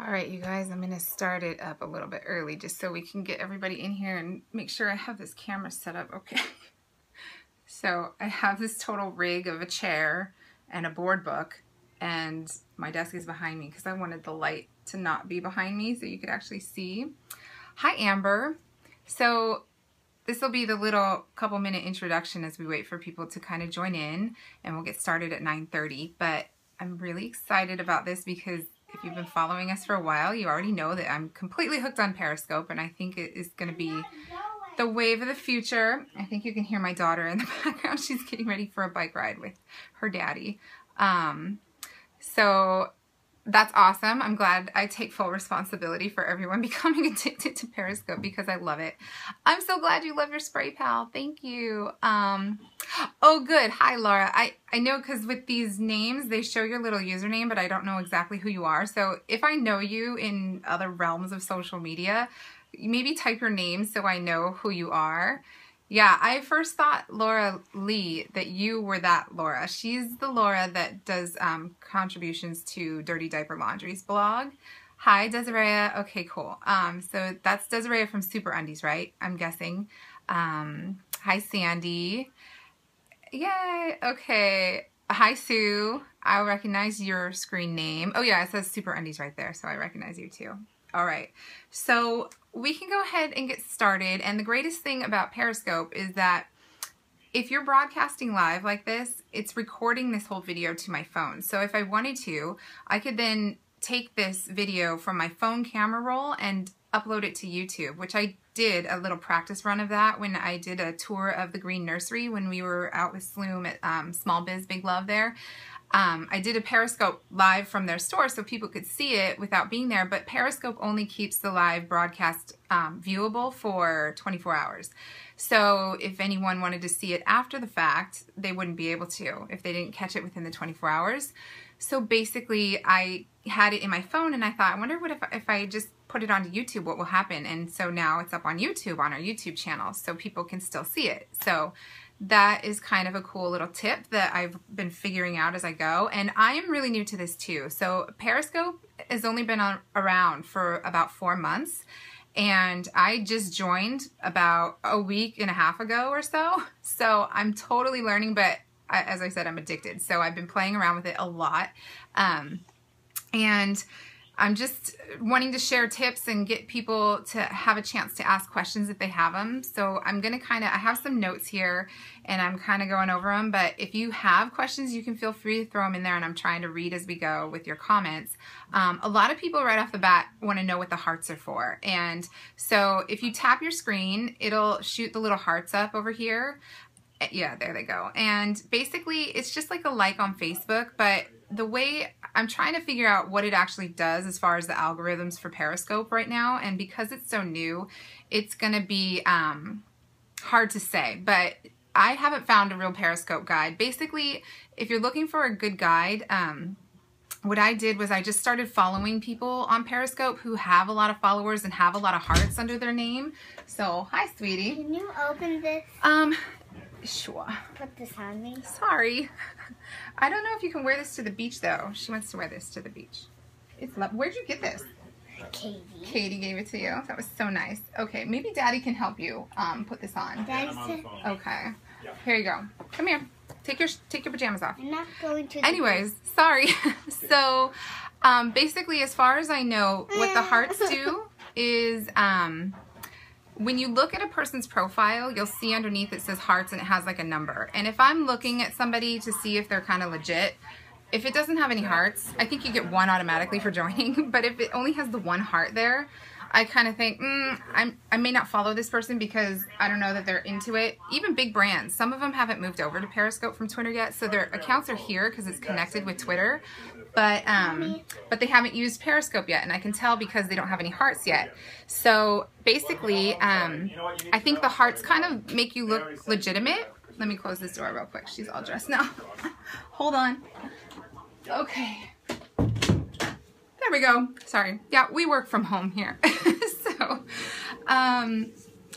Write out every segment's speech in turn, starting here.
All right, you guys, I'm going to start it up a little bit early just so we can get everybody in here and make sure I have this camera set up okay. so I have this total rig of a chair and a board book and my desk is behind me because I wanted the light to not be behind me so you could actually see. Hi, Amber. So this will be the little couple minute introduction as we wait for people to kind of join in and we'll get started at 9.30. But I'm really excited about this because if you've been following us for a while, you already know that I'm completely hooked on Periscope and I think it is going to be the wave of the future. I think you can hear my daughter in the background. She's getting ready for a bike ride with her daddy. Um, so that's awesome. I'm glad I take full responsibility for everyone becoming addicted to Periscope because I love it. I'm so glad you love your spray pal. Thank you. Um, oh, good. Hi, Laura. I, I know because with these names, they show your little username, but I don't know exactly who you are. So if I know you in other realms of social media, maybe type your name so I know who you are. Yeah, I first thought Laura Lee that you were that Laura. She's the Laura that does um, contributions to Dirty Diaper Laundry's blog. Hi, Desiree. Okay, cool. Um, so that's Desiree from Super Undies, right? I'm guessing. Um, hi, Sandy. Yay. Okay. Hi, Sue. I recognize your screen name. Oh, yeah, it says Super Undies right there, so I recognize you too. All right. So we can go ahead and get started. And the greatest thing about Periscope is that if you're broadcasting live like this, it's recording this whole video to my phone. So if I wanted to, I could then take this video from my phone camera roll and upload it to YouTube, which I did a little practice run of that when I did a tour of the Green Nursery when we were out with Sloomb at um, Small Biz Big Love there. Um, I did a Periscope live from their store so people could see it without being there, but Periscope only keeps the live broadcast um, viewable for 24 hours. So if anyone wanted to see it after the fact, they wouldn't be able to if they didn't catch it within the 24 hours. So basically, I had it in my phone and I thought, I wonder what if, if I just put it onto YouTube, what will happen? And so now it's up on YouTube, on our YouTube channel, so people can still see it. So that is kind of a cool little tip that I've been figuring out as I go. And I am really new to this too. So Periscope has only been on, around for about four months. And I just joined about a week and a half ago or so. So I'm totally learning, but I, as I said, I'm addicted. So I've been playing around with it a lot. Um, and I'm just wanting to share tips and get people to have a chance to ask questions if they have them. So I'm going to kind of, I have some notes here and I'm kind of going over them. But if you have questions, you can feel free to throw them in there and I'm trying to read as we go with your comments. Um, a lot of people right off the bat want to know what the hearts are for. And so if you tap your screen, it'll shoot the little hearts up over here. Yeah, there they go. And basically it's just like a like on Facebook, but the way I'm trying to figure out what it actually does as far as the algorithms for Periscope right now. And because it's so new, it's going to be um, hard to say. But I haven't found a real Periscope guide. Basically, if you're looking for a good guide, um, what I did was I just started following people on Periscope who have a lot of followers and have a lot of hearts under their name. So, hi, sweetie. Can you open this? Um, sure. Put this on me. Sorry. I don't know if you can wear this to the beach though. She wants to wear this to the beach. It's love. Where'd you get this? Katie. Katie gave it to you. That was so nice. Okay, maybe Daddy can help you um, put this on. Daddy said Okay. Here you go. Come here. Take your take your pajamas off. I'm not going to. the Anyways, sorry. so, um, basically, as far as I know, what the hearts do is um, when you look at a person's profile, you'll see underneath it says hearts and it has like a number. And if I'm looking at somebody to see if they're kind of legit, if it doesn't have any hearts, I think you get one automatically for joining. But if it only has the one heart there, I kind of think, mm, I'm, I may not follow this person because I don't know that they're into it. Even big brands, some of them haven't moved over to Periscope from Twitter yet, so their accounts are here because it's connected with Twitter, but um, but they haven't used Periscope yet, and I can tell because they don't have any hearts yet. So basically, um, I think the hearts kind of make you look legitimate. Let me close this door real quick. She's all dressed now. Hold on. Okay. There we go. Sorry. Yeah, we work from home here. so, um,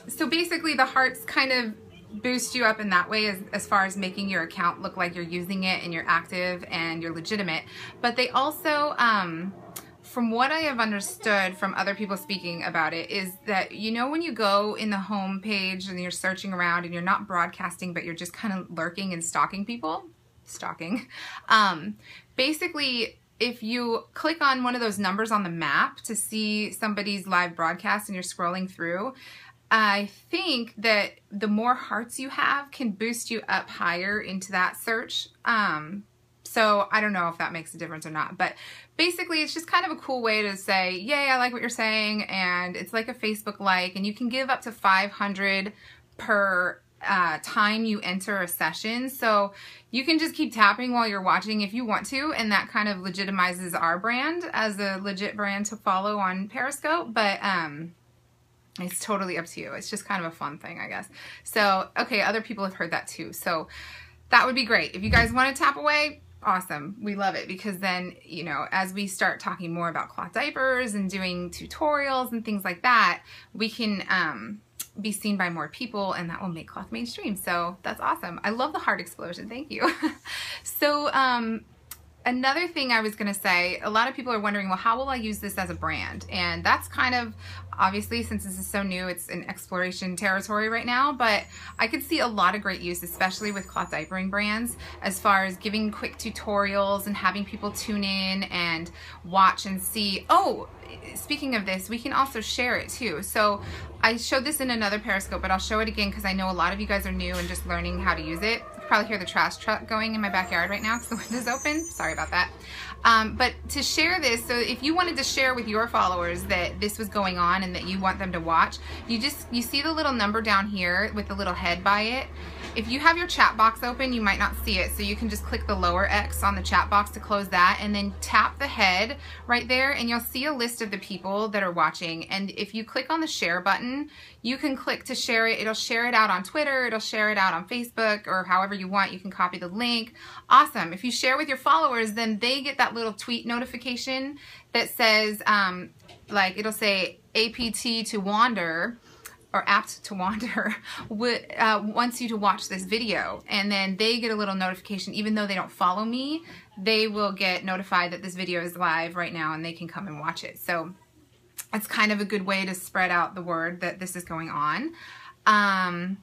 so basically the hearts kind of boost you up in that way as, as far as making your account look like you're using it and you're active and you're legitimate. But they also, um, from what I have understood from other people speaking about it, is that you know when you go in the home page and you're searching around and you're not broadcasting, but you're just kind of lurking and stalking people, stalking. Um, basically, if you click on one of those numbers on the map to see somebody's live broadcast and you're scrolling through, I think that the more hearts you have can boost you up higher into that search. Um, so I don't know if that makes a difference or not, but basically it's just kind of a cool way to say, yay, I like what you're saying. And it's like a Facebook like, and you can give up to 500 per uh, time you enter a session. So you can just keep tapping while you're watching if you want to, and that kind of legitimizes our brand as a legit brand to follow on Periscope. But um, it's totally up to you. It's just kind of a fun thing, I guess. So, okay, other people have heard that too. So that would be great. If you guys want to tap away, awesome. We love it because then, you know, as we start talking more about cloth diapers and doing tutorials and things like that, we can um, be seen by more people and that will make cloth mainstream. So that's awesome. I love the heart explosion. Thank you. so, um, another thing I was going to say, a lot of people are wondering, well, how will I use this as a brand? And that's kind of, obviously, since this is so new, it's in exploration territory right now, but I could see a lot of great use, especially with cloth diapering brands, as far as giving quick tutorials and having people tune in and watch and see, oh, speaking of this, we can also share it too. So I showed this in another Periscope, but I'll show it again because I know a lot of you guys are new and just learning how to use it probably hear the trash truck going in my backyard right now because the window's open. Sorry about that. Um, but to share this, so if you wanted to share with your followers that this was going on and that you want them to watch, you just, you see the little number down here with the little head by it. If you have your chat box open, you might not see it. So you can just click the lower X on the chat box to close that and then tap the head right there and you'll see a list of the people that are watching. And if you click on the share button, you can click to share it. It'll share it out on Twitter. It'll share it out on Facebook or however you want. You can copy the link. Awesome. If you share with your followers, then they get that little tweet notification that says, um, like, it'll say APT to wander or apt to wander uh, wants you to watch this video and then they get a little notification even though they don't follow me they will get notified that this video is live right now and they can come and watch it. So it's kind of a good way to spread out the word that this is going on. Um,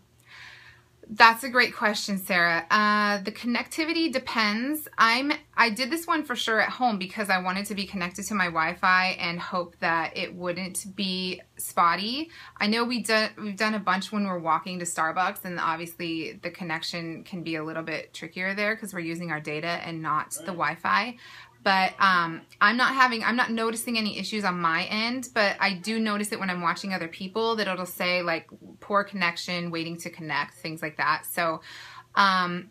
that's a great question, Sarah. Uh, the connectivity depends. I'm I did this one for sure at home because I wanted to be connected to my Wi-Fi and hope that it wouldn't be spotty. I know we done we've done a bunch when we're walking to Starbucks, and obviously the connection can be a little bit trickier there because we're using our data and not the Wi-Fi but um, I'm not having, I'm not noticing any issues on my end, but I do notice it when I'm watching other people that it'll say like poor connection, waiting to connect, things like that. So um,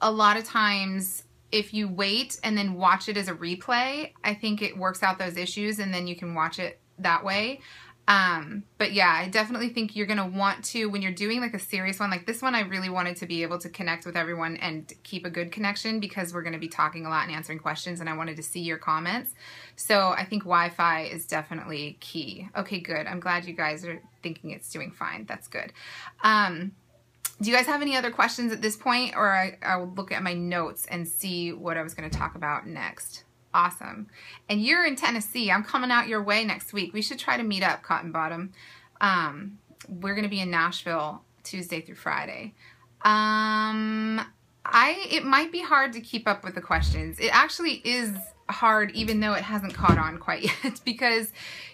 a lot of times if you wait and then watch it as a replay, I think it works out those issues and then you can watch it that way. Um, but yeah, I definitely think you're going to want to, when you're doing like a serious one, like this one, I really wanted to be able to connect with everyone and keep a good connection because we're going to be talking a lot and answering questions and I wanted to see your comments. So I think Wi-Fi is definitely key. Okay, good. I'm glad you guys are thinking it's doing fine. That's good. Um, do you guys have any other questions at this point or I, I will look at my notes and see what I was going to talk about next? Awesome. And you're in Tennessee. I'm coming out your way next week. We should try to meet up, Cotton Bottom. Um, we're going to be in Nashville Tuesday through Friday. Um, I it might be hard to keep up with the questions. It actually is hard even though it hasn't caught on quite yet because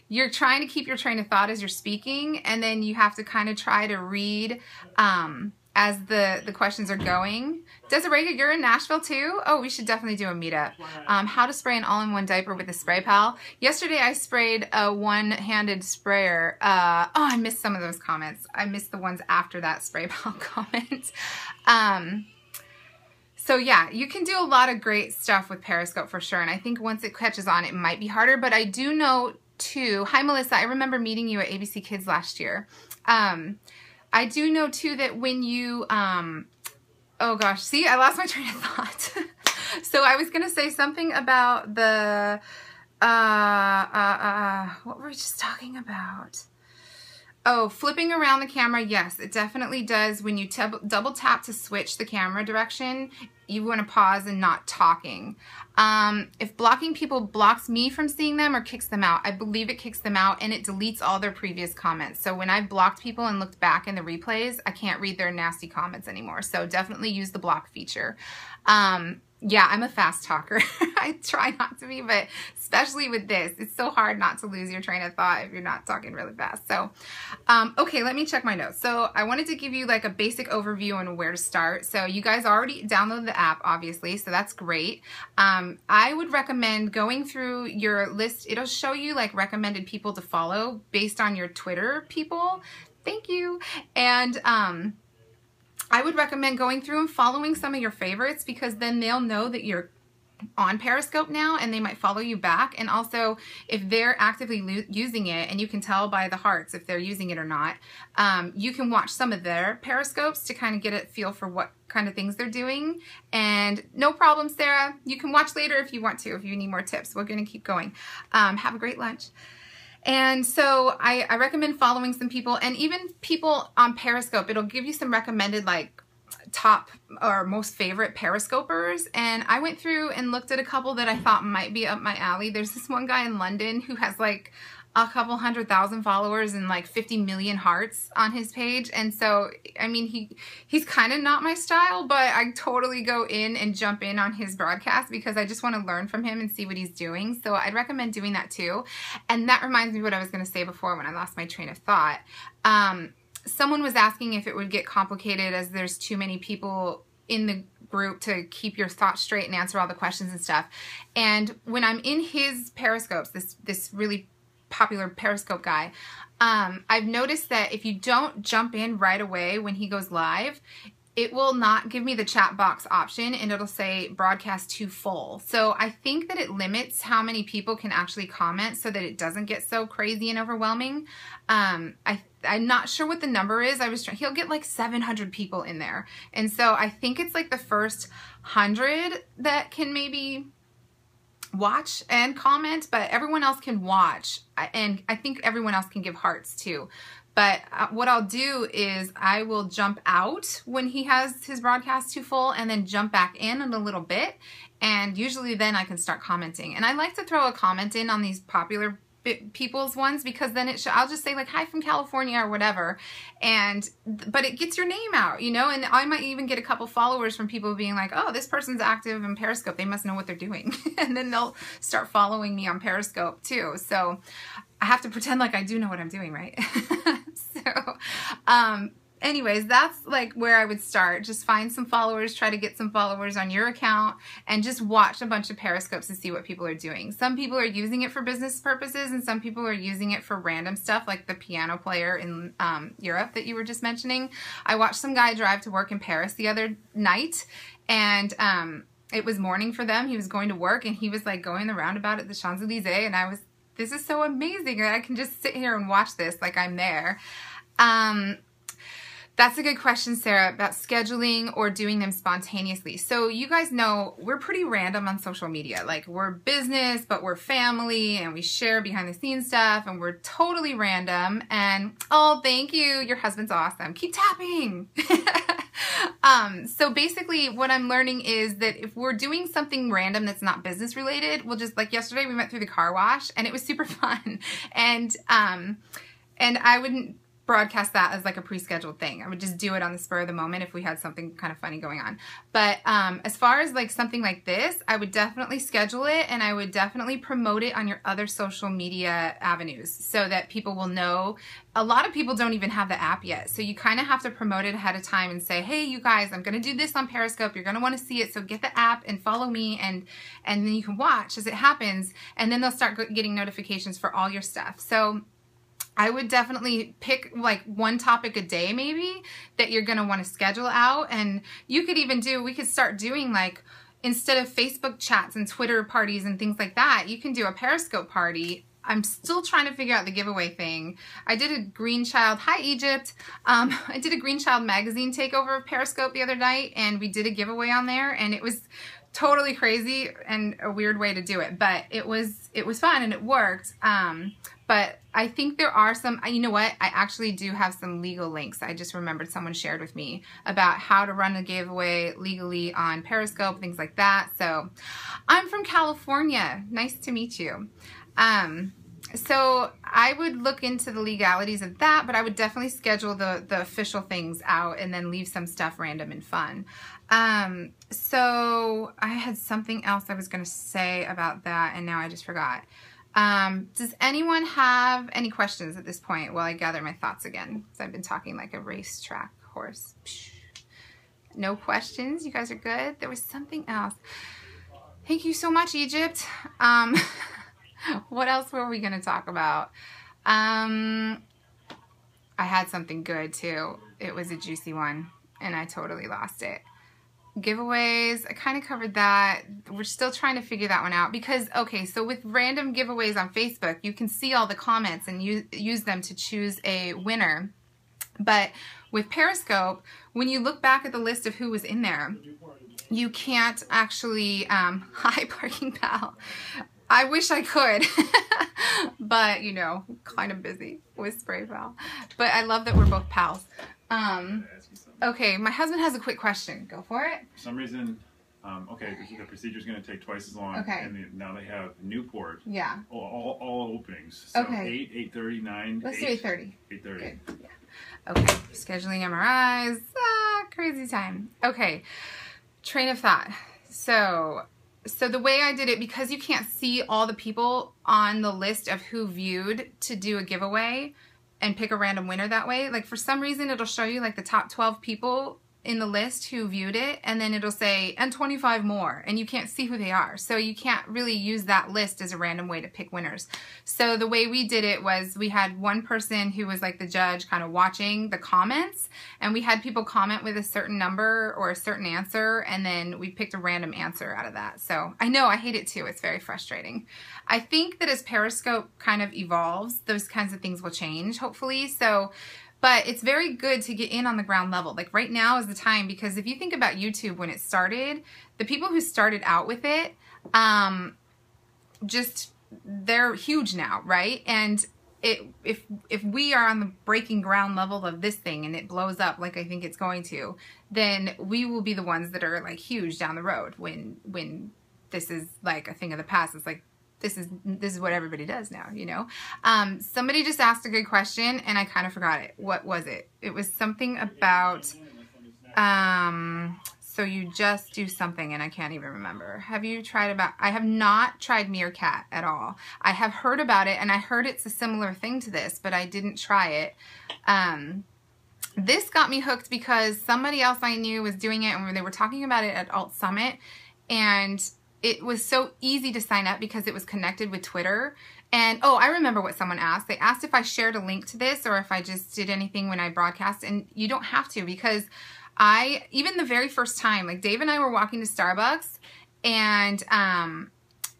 you're trying to keep your train of thought as you're speaking and then you have to kind of try to read um, as the, the questions are going. Desiree, you're in Nashville too? Oh, we should definitely do a meetup. Um, how to spray an all-in-one diaper with a spray pal. Yesterday I sprayed a one-handed sprayer. Uh, oh, I missed some of those comments. I missed the ones after that spray pal comment. Um, so yeah, you can do a lot of great stuff with Periscope for sure. And I think once it catches on, it might be harder. But I do know too, hi Melissa, I remember meeting you at ABC Kids last year. Um, I do know too that when you, um, oh gosh, see, I lost my train of thought. so I was going to say something about the, uh, uh, uh, what were we just talking about? Oh, flipping around the camera, yes, it definitely does. When you double tap to switch the camera direction, you want to pause and not talking. Um, if blocking people blocks me from seeing them or kicks them out, I believe it kicks them out and it deletes all their previous comments. So when I've blocked people and looked back in the replays, I can't read their nasty comments anymore. So definitely use the block feature. Um, yeah, I'm a fast talker. I try not to be, but especially with this, it's so hard not to lose your train of thought if you're not talking really fast. So, um, okay, let me check my notes. So I wanted to give you like a basic overview on where to start. So you guys already downloaded the app, obviously, so that's great. Um, I would recommend going through your list. It'll show you like recommended people to follow based on your Twitter people. Thank you. And, um, I would recommend going through and following some of your favorites because then they'll know that you're on Periscope now and they might follow you back. And also, if they're actively using it and you can tell by the hearts if they're using it or not, um, you can watch some of their Periscopes to kind of get a feel for what kind of things they're doing. And no problem, Sarah. You can watch later if you want to, if you need more tips. We're going to keep going. Um, have a great lunch. And so I, I recommend following some people and even people on Periscope. It'll give you some recommended like top or most favorite periscopers and I went through and looked at a couple that I thought might be up my alley. There's this one guy in London who has like a couple hundred thousand followers and like 50 million hearts on his page. And so I mean he he's kind of not my style but I totally go in and jump in on his broadcast because I just want to learn from him and see what he's doing. So I'd recommend doing that too. And that reminds me what I was going to say before when I lost my train of thought. Um, someone was asking if it would get complicated as there's too many people in the group to keep your thoughts straight and answer all the questions and stuff. And when I'm in his periscopes, this this really popular Periscope guy, um, I've noticed that if you don't jump in right away when he goes live, it will not give me the chat box option and it'll say broadcast too full. So I think that it limits how many people can actually comment so that it doesn't get so crazy and overwhelming. Um, I, I'm not sure what the number is. I was trying, he'll get like 700 people in there. And so I think it's like the first hundred that can maybe watch and comment, but everyone else can watch. And I think everyone else can give hearts too. But uh, what I'll do is I will jump out when he has his broadcast too full and then jump back in in a little bit. And usually then I can start commenting. And I like to throw a comment in on these popular people's ones because then it sh- I'll just say like hi from California or whatever. And but it gets your name out you know? And I might even get a couple followers from people being like oh this person's active in Periscope. They must know what they're doing. And then they'll start following me on Periscope too. So I have to pretend like I do know what I'm doing right? So um anyways, that's like where I would start. Just find some followers, try to get some followers on your account, and just watch a bunch of periscopes and see what people are doing. Some people are using it for business purposes, and some people are using it for random stuff, like the piano player in um, Europe that you were just mentioning. I watched some guy drive to work in Paris the other night, and um, it was morning for them. He was going to work, and he was like going the roundabout at the Champs Elysees, and I was, this is so amazing. I can just sit here and watch this like I'm there. Um, that's a good question, Sarah, about scheduling or doing them spontaneously. So you guys know we're pretty random on social media. Like we're business, but we're family and we share behind the scenes stuff and we're totally random. And oh, thank you. Your husband's awesome. Keep tapping. um, so basically what I'm learning is that if we're doing something random that's not business related, we'll just like yesterday we went through the car wash and it was super fun. And, um, and I wouldn't broadcast that as like a pre-scheduled thing. I would just do it on the spur of the moment if we had something kind of funny going on. But um, as far as like something like this, I would definitely schedule it and I would definitely promote it on your other social media avenues so that people will know. A lot of people don't even have the app yet. So you kind of have to promote it ahead of time and say, hey, you guys, I'm going to do this on Periscope. You're going to want to see it. So get the app and follow me and, and then you can watch as it happens. And then they'll start getting notifications for all your stuff. So I would definitely pick like one topic a day maybe that you're going to want to schedule out. And you could even do, we could start doing like, instead of Facebook chats and Twitter parties and things like that, you can do a Periscope party. I'm still trying to figure out the giveaway thing. I did a Green Child, hi Egypt. Um, I did a Green Child magazine takeover of Periscope the other night and we did a giveaway on there and it was totally crazy and a weird way to do it, but it was it was fun and it worked. Um, but I think there are some, you know what? I actually do have some legal links. I just remembered someone shared with me about how to run a giveaway legally on Periscope, things like that. So I'm from California. Nice to meet you. Um, so I would look into the legalities of that, but I would definitely schedule the, the official things out and then leave some stuff random and fun. Um, so I had something else I was going to say about that, and now I just forgot. Um, does anyone have any questions at this point while I gather my thoughts again? Because I've been talking like a racetrack horse. No questions? You guys are good? There was something else. Thank you so much, Egypt. Um, what else were we going to talk about? Um, I had something good too. It was a juicy one, and I totally lost it giveaways i kind of covered that we're still trying to figure that one out because okay so with random giveaways on facebook you can see all the comments and use, use them to choose a winner but with periscope when you look back at the list of who was in there you can't actually um hi parking pal I wish I could, but you know, kind of busy with spray pal. But I love that we're both pals. Um, Okay, my husband has a quick question. Go for it. For some reason, um, okay, the, the procedure is going to take twice as long. Okay. And the, now they have Newport. Yeah. All, all, all openings. So Okay. 8, 8.30, 9, Let's 8, do eight thirty. 8.30. Good. Yeah. Okay. Scheduling MRIs. Ah, crazy time. Okay. Train of thought. So, so the way I did it, because you can't see all the people on the list of who viewed to do a giveaway and pick a random winner that way, like for some reason it'll show you like the top 12 people in the list who viewed it and then it'll say and 25 more and you can't see who they are. So you can't really use that list as a random way to pick winners. So the way we did it was we had one person who was like the judge kind of watching the comments and we had people comment with a certain number or a certain answer and then we picked a random answer out of that. So i know i hate it too it's very frustrating. I think that as periscope kind of evolves those kinds of things will change hopefully. So but it's very good to get in on the ground level. Like right now is the time because if you think about YouTube when it started, the people who started out with it, um, just they're huge now, right? And it if if we are on the breaking ground level of this thing and it blows up like I think it's going to, then we will be the ones that are like huge down the road when when this is like a thing of the past. It's like this is this is what everybody does now, you know. Um, somebody just asked a good question, and I kind of forgot it. What was it? It was something about. Um, so you just do something, and I can't even remember. Have you tried about? I have not tried Meerkat at all. I have heard about it, and I heard it's a similar thing to this, but I didn't try it. Um, this got me hooked because somebody else I knew was doing it, and they were talking about it at Alt Summit, and it was so easy to sign up because it was connected with Twitter. And oh, I remember what someone asked. They asked if I shared a link to this or if I just did anything when I broadcast. And you don't have to because I, even the very first time, like Dave and I were walking to Starbucks and um,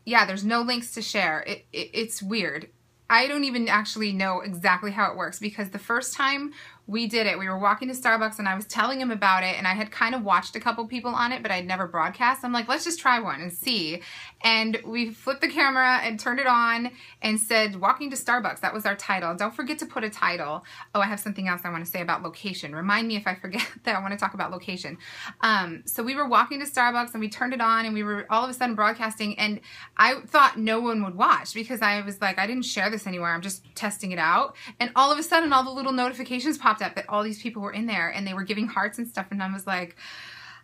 yeah, there's no links to share. It, it, it's weird. I don't even actually know exactly how it works because the first time we did it, we were walking to Starbucks and I was telling him about it and I had kind of watched a couple people on it, but I'd never broadcast. I'm like, let's just try one and see. And we flipped the camera and turned it on and said, walking to Starbucks. That was our title. Don't forget to put a title. Oh, I have something else I want to say about location. Remind me if I forget that I want to talk about location. Um, so we were walking to Starbucks and we turned it on and we were all of a sudden broadcasting and I thought no one would watch because I was like, I didn't share this anywhere. I'm just testing it out. And all of a sudden all the little notifications popped up that all these people were in there and they were giving hearts and stuff. And I was like,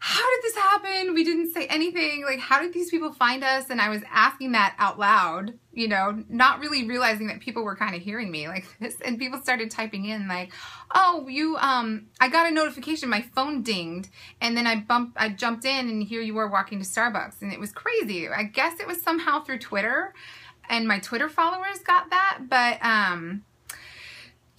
how did this happen? We didn't say anything. Like, how did these people find us? And I was asking that out loud, you know, not really realizing that people were kind of hearing me like this. And people started typing in like, oh, you, um, I got a notification. My phone dinged. And then I bumped, I jumped in and here you were walking to Starbucks. And it was crazy. I guess it was somehow through Twitter and my Twitter followers got that. But, um,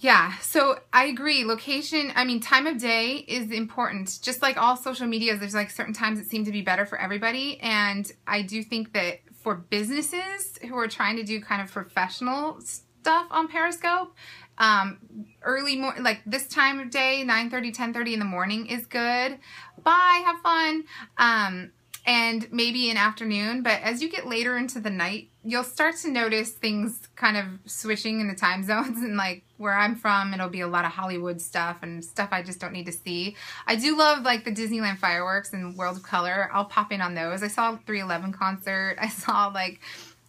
yeah, so I agree. Location, I mean, time of day is important. Just like all social medias, there's like certain times that seem to be better for everybody. And I do think that for businesses who are trying to do kind of professional stuff on Periscope, um, early morning, like this time of day, 9 30, 10 30 in the morning is good. Bye, have fun. Um, and maybe an afternoon. But as you get later into the night, you'll start to notice things kind of switching in the time zones. And like where I'm from, it'll be a lot of Hollywood stuff and stuff I just don't need to see. I do love like the Disneyland fireworks and World of Color. I'll pop in on those. I saw 311 concert. I saw like,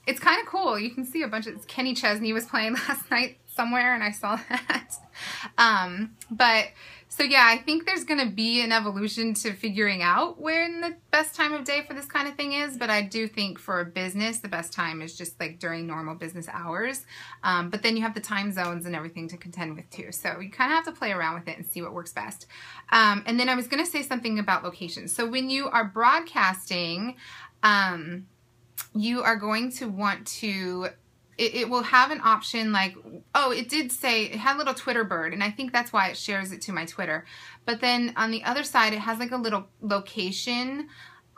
it's kind of cool. You can see a bunch of Kenny Chesney was playing last night somewhere and I saw that. Um, but so yeah, I think there's going to be an evolution to figuring out when the best time of day for this kind of thing is. But I do think for a business, the best time is just like during normal business hours. Um, but then you have the time zones and everything to contend with too. So you kind of have to play around with it and see what works best. Um, and then I was going to say something about locations. So when you are broadcasting, um, you are going to want to it, it, will have an option like, oh, it did say, it had a little Twitter bird, and I think that's why it shares it to my Twitter. But then on the other side, it has like a little location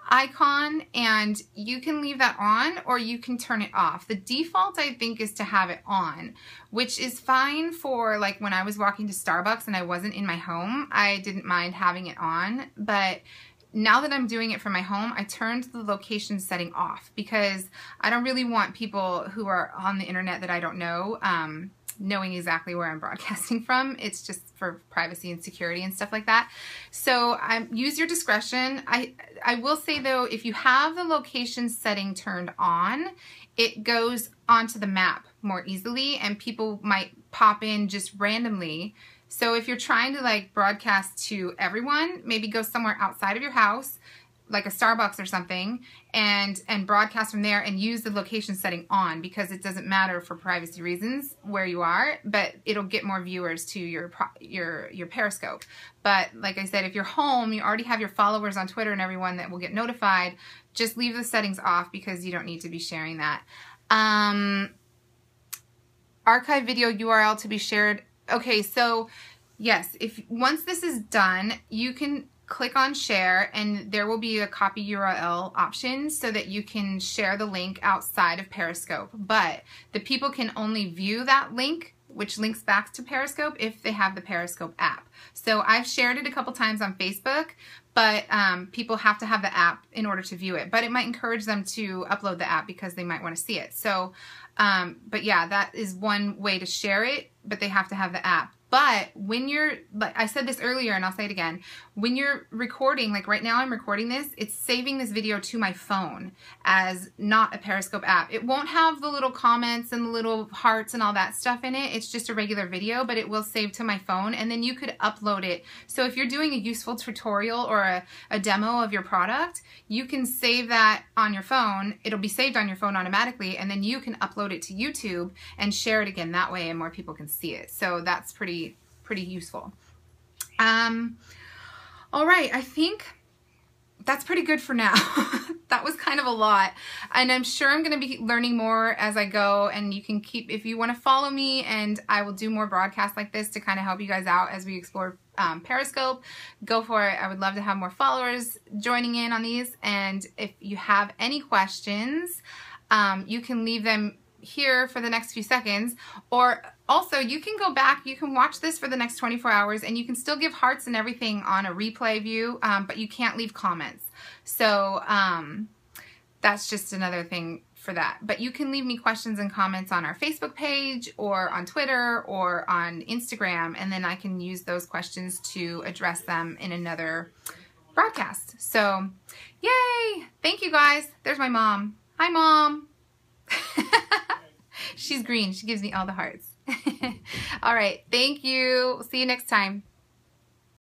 icon, and you can leave that on or you can turn it off. The default, I think, is to have it on, which is fine for like when I was walking to Starbucks and I wasn't in my home. I didn't mind having it on, but now that I'm doing it from my home, I turned the location setting off because I don't really want people who are on the internet that I don't know um, knowing exactly where I'm broadcasting from. It's just for privacy and security and stuff like that. So um, use your discretion. I, I will say though, if you have the location setting turned on, it goes onto the map more easily and people might pop in just randomly so if you're trying to like broadcast to everyone, maybe go somewhere outside of your house, like a Starbucks or something, and and broadcast from there and use the location setting on because it doesn't matter for privacy reasons where you are, but it'll get more viewers to your your your Periscope. But like I said, if you're home, you already have your followers on Twitter and everyone that will get notified. Just leave the settings off because you don't need to be sharing that. Um, archive video URL to be shared Okay, so yes, if once this is done, you can click on share and there will be a copy URL option so that you can share the link outside of Periscope. But the people can only view that link which links back to Periscope if they have the Periscope app. So I've shared it a couple times on Facebook, but um, people have to have the app in order to view it. But it might encourage them to upload the app because they might want to see it. So, um, but yeah, that is one way to share it, but they have to have the app. But when you're, like I said this earlier and I'll say it again, when you're recording, like right now I'm recording this, it's saving this video to my phone as not a Periscope app. It won't have the little comments and the little hearts and all that stuff in it. It's just a regular video, but it will save to my phone and then you could upload it. So if you're doing a useful tutorial or a, a demo of your product, you can save that on your phone. It'll be saved on your phone automatically and then you can upload it to YouTube and share it again that way and more people can see it. So that's pretty pretty useful. Um, all right, I think that's pretty good for now. that was kind of a lot. And I'm sure I'm going to be learning more as I go. And you can keep, if you want to follow me, and I will do more broadcasts like this to kind of help you guys out as we explore um, Periscope, go for it. I would love to have more followers joining in on these. And if you have any questions, um, you can leave them here for the next few seconds. Or also you can go back you can watch this for the next 24 hours and you can still give hearts and everything on a replay view um, but you can't leave comments. So um, that's just another thing for that. But you can leave me questions and comments on our Facebook page or on Twitter or on Instagram and then I can use those questions to address them in another broadcast. So yay! Thank you guys. There's my mom. Hi mom She's green. She gives me all the hearts. all right. Thank you. See you next time.